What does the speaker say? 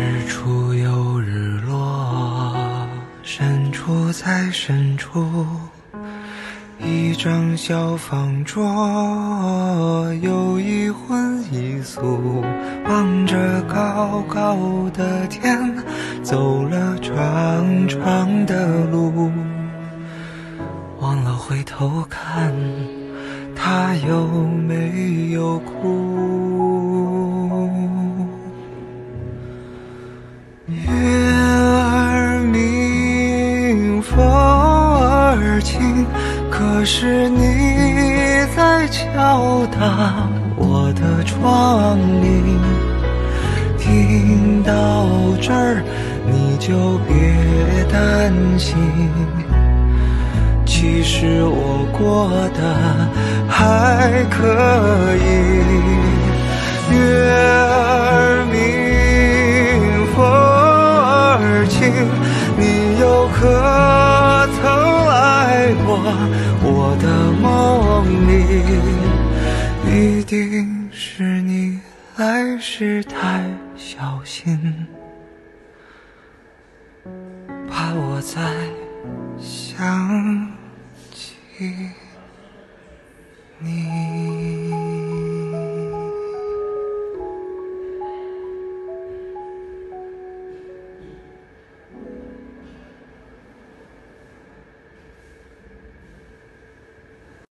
日出又日落，深处再深处，一张小方桌，有一荤一素，望着高高的天，走了长长的路，忘了回头看，他有没有哭。可是你在敲打我的窗棂，听到这儿你就别担心，其实我过得还可以。月儿明，风儿轻，你又可曾来过？你，一定是你来时太小心，怕我再想起你。